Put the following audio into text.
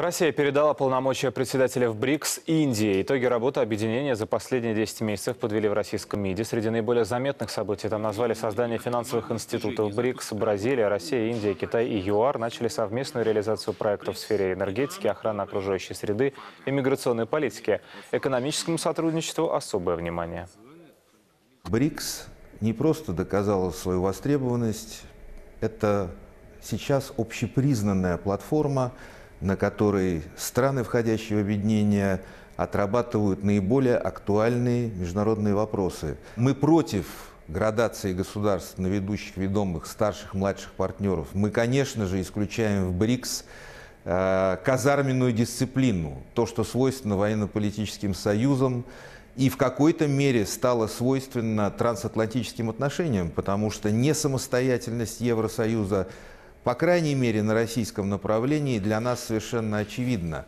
Россия передала полномочия председателя в БРИКС Индии. Итоги работы объединения за последние 10 месяцев подвели в российском МИДе. Среди наиболее заметных событий там назвали создание финансовых институтов БРИКС. Бразилия, Россия, Индия, Китай и ЮАР начали совместную реализацию проектов в сфере энергетики, охраны окружающей среды и миграционной политики. Экономическому сотрудничеству особое внимание. БРИКС не просто доказала свою востребованность, это сейчас общепризнанная платформа, на которой страны, входящие в объединение, отрабатывают наиболее актуальные международные вопросы. Мы против градации государств на ведущих, ведомых, старших, младших партнеров. Мы, конечно же, исключаем в БРИКС э, казарменную дисциплину, то, что свойственно военно-политическим союзам, и в какой-то мере стало свойственно трансатлантическим отношениям, потому что несамостоятельность Евросоюза по крайней мере, на российском направлении для нас совершенно очевидно.